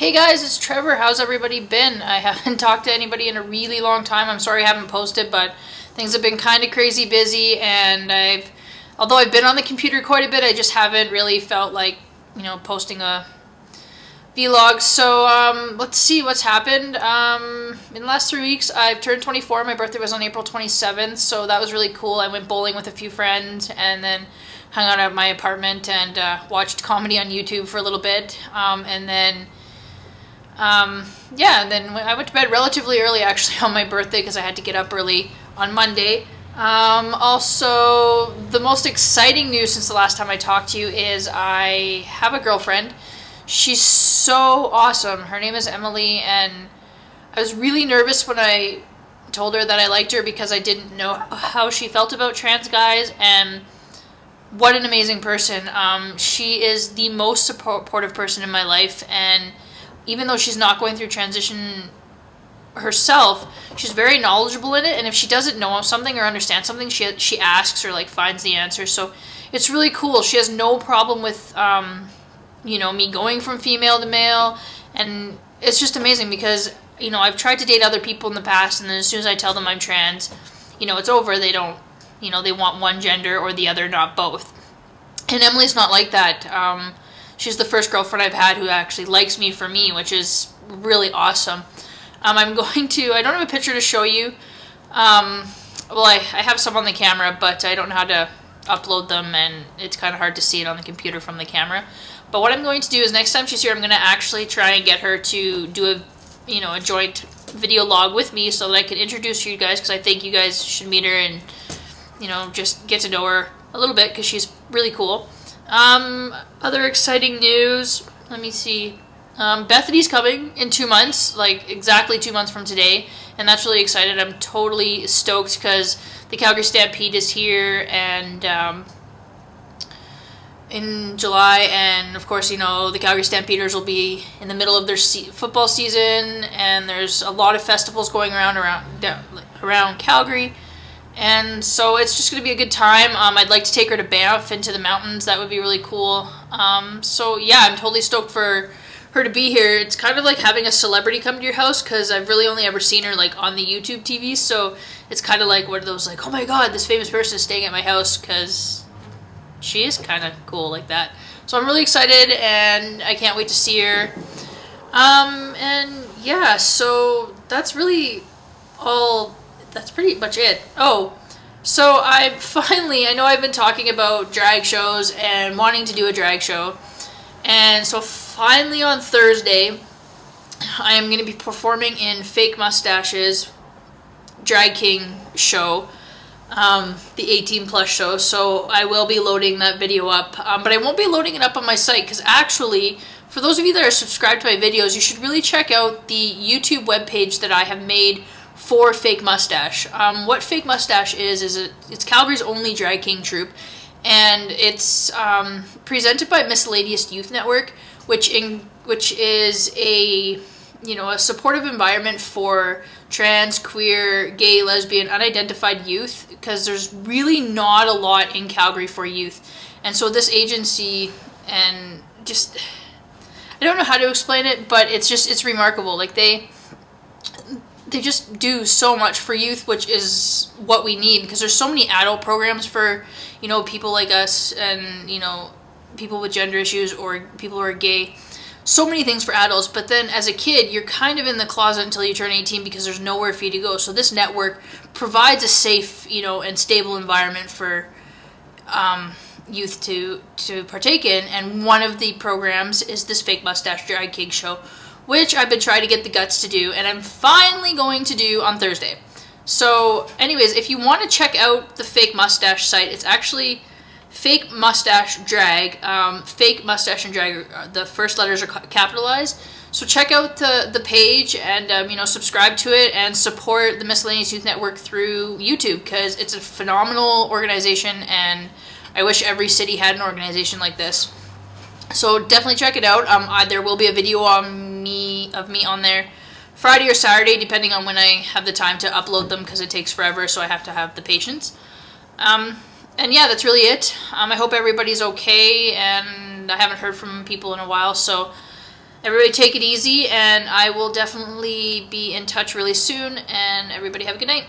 Hey guys, it's Trevor. How's everybody been? I haven't talked to anybody in a really long time. I'm sorry I haven't posted, but things have been kind of crazy busy and I've although I've been on the computer quite a bit, I just haven't really felt like, you know, posting a vlog. So, um, let's see what's happened. Um, in the last three weeks, I've turned 24. My birthday was on April 27th, so that was really cool. I went bowling with a few friends and then hung out at my apartment and uh, watched comedy on YouTube for a little bit. Um, and then, um, yeah, and then I went to bed relatively early actually on my birthday because I had to get up early on Monday. Um, also, the most exciting news since the last time I talked to you is I have a girlfriend. She's so awesome. Her name is Emily, and I was really nervous when I told her that I liked her because I didn't know how she felt about trans guys, and what an amazing person. Um, she is the most supportive person in my life, and even though she's not going through transition herself, she's very knowledgeable in it, and if she doesn't know something or understand something, she she asks or like finds the answer. So it's really cool. She has no problem with um, you know me going from female to male, and it's just amazing because you know I've tried to date other people in the past, and then as soon as I tell them I'm trans, you know it's over. They don't you know they want one gender or the other, not both. And Emily's not like that. Um, she's the first girlfriend I've had who actually likes me for me, which is really awesome. Um, I'm going to, I don't have a picture to show you. Um, well, I, I have some on the camera, but I don't know how to upload them, and it's kind of hard to see it on the computer from the camera. But what I'm going to do is next time she's here, I'm going to actually try and get her to do a, you know, a joint video log with me so that I can introduce you guys, because I think you guys should meet her and, you know, just get to know her a little bit, because she's really cool. Um, other exciting news, let me see. Um, Bethany's coming in two months, like exactly two months from today, and that's really excited. I'm totally stoked because the Calgary Stampede is here and um, in July, and of course, you know the Calgary Stampeders will be in the middle of their se football season, and there's a lot of festivals going around around around Calgary. And so it's just going to be a good time. Um, I'd like to take her to Banff into the mountains. That would be really cool. Um, so yeah, I'm totally stoked for her to be here. It's kind of like having a celebrity come to your house because I've really only ever seen her like on the YouTube TV. So it's kind of like one of those like, oh my god, this famous person is staying at my house because she is kind of cool like that. So I'm really excited and I can't wait to see her. Um, and yeah, so that's really all, that's pretty much it. Oh, so I finally, I know I've been talking about drag shows and wanting to do a drag show. And so finally on Thursday, I am going to be performing in Fake Mustaches Drag King show, um, the 18 plus show. So I will be loading that video up, um, but I won't be loading it up on my site because actually, for those of you that are subscribed to my videos, you should really check out the YouTube webpage that I have made for Fake Mustache. Um, what Fake Mustache is, is it, it's Calgary's only drag king troupe, and it's um, presented by Miscellaneous Youth Network which in which is a you know a supportive environment for trans, queer, gay, lesbian, unidentified youth because there's really not a lot in Calgary for youth. And so this agency and just I don't know how to explain it, but it's just it's remarkable. Like they they just do so much for youth, which is what we need because there's so many adult programs for, you know, people like us and, you know, people with gender issues or people who are gay. So many things for adults but then as a kid you're kind of in the closet until you turn 18 because there's nowhere for you to go. So this network provides a safe you know and stable environment for um, youth to to partake in. And one of the programs is this fake mustache drag king show which i've been trying to get the guts to do and i'm finally going to do on thursday so anyways if you want to check out the fake mustache site it's actually fake mustache drag. Um, fake mustache and drag. Uh, the first letters are capitalized. So check out the the page and um, you know subscribe to it and support the Miscellaneous Youth Network through YouTube because it's a phenomenal organization and I wish every city had an organization like this. So definitely check it out. Um, I, there will be a video on me of me on there Friday or Saturday depending on when I have the time to upload them because it takes forever so I have to have the patience. Um, and yeah, that's really it. Um, I hope everybody's okay, and I haven't heard from people in a while, so everybody take it easy, and I will definitely be in touch really soon. And everybody have a good night.